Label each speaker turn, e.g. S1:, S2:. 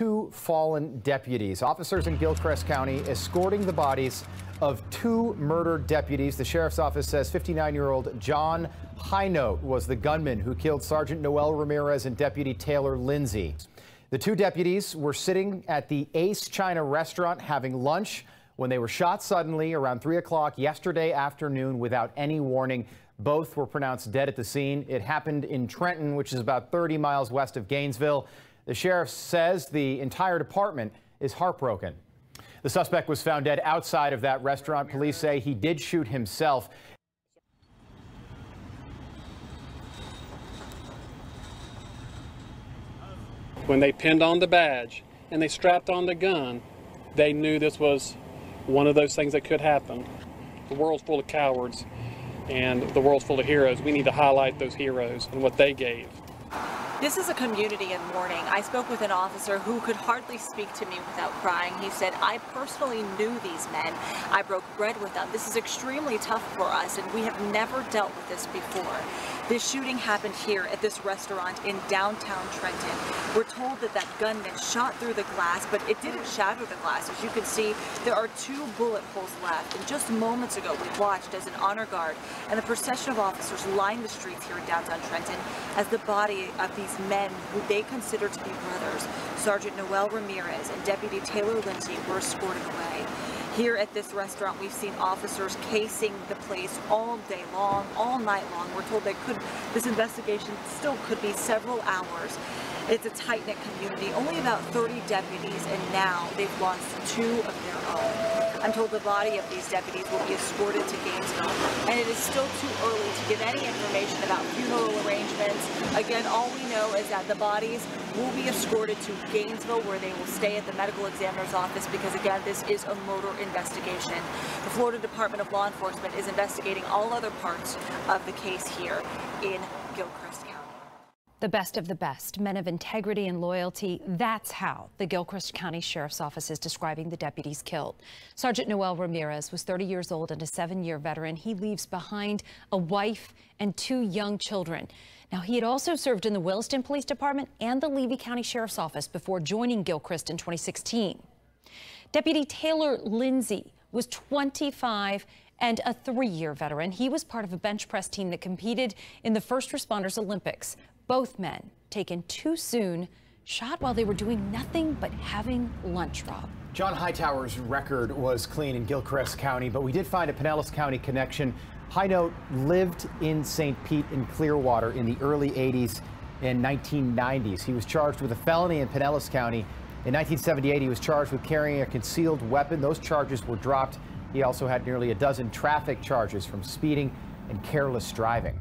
S1: two fallen deputies. Officers in Gilchrist County escorting the bodies of two murdered deputies. The sheriff's office says 59-year-old John Highnote was the gunman who killed Sergeant Noel Ramirez and Deputy Taylor Lindsey. The two deputies were sitting at the Ace China restaurant having lunch when they were shot suddenly around 3 o'clock yesterday afternoon without any warning. Both were pronounced dead at the scene. It happened in Trenton, which is about 30 miles west of Gainesville. The sheriff says the entire department is heartbroken. The suspect was found dead outside of that restaurant. Police say he did shoot himself.
S2: When they pinned on the badge and they strapped on the gun, they knew this was one of those things that could happen. The world's full of cowards and the world's full of heroes. We need to highlight those heroes and what they gave.
S3: This is a community in mourning. I spoke with an officer who could hardly speak to me without crying. He said, I personally knew these men. I broke bread with them. This is extremely tough for us, and we have never dealt with this before. This shooting happened here at this restaurant in downtown Trenton. We're told that that gunman shot through the glass, but it didn't shatter the glass. As you can see, there are two bullet holes left. And just moments ago, we watched as an honor guard and a procession of officers lined the streets here in downtown Trenton as the body of these men who they consider to be brothers, Sergeant Noel Ramirez and Deputy Taylor Lindsey, were escorted away. Here at this restaurant, we've seen officers casing the place all day long, all night long. We're told they could, this investigation still could be several hours. It's a tight-knit community, only about 30 deputies, and now they've lost two of their own. I'm told the body of these deputies will be escorted to Gainesville, and it is still too early to give any information about funeral arrangements. Again, all we know is that the bodies will be escorted to Gainesville, where they will stay at the medical examiner's office, because again, this is a murder investigation. The Florida Department of Law Enforcement is investigating all other parts of the case here in Gilchrist County.
S4: The best of the best, men of integrity and loyalty. That's how the Gilchrist County Sheriff's Office is describing the deputies killed. Sergeant Noel Ramirez was 30 years old and a seven-year veteran. He leaves behind a wife and two young children. Now, he had also served in the Williston Police Department and the Levy County Sheriff's Office before joining Gilchrist in 2016. Deputy Taylor Lindsey was 25 and a three-year veteran. He was part of a bench press team that competed in the First Responders Olympics. Both men taken too soon, shot while they were doing nothing but having lunch, Rob.
S1: John Hightower's record was clean in Gilchrist County, but we did find a Pinellas County connection. Highnote lived in St. Pete in Clearwater in the early 80s and 1990s. He was charged with a felony in Pinellas County. In 1978, he was charged with carrying a concealed weapon. Those charges were dropped. He also had nearly a dozen traffic charges from speeding and careless driving.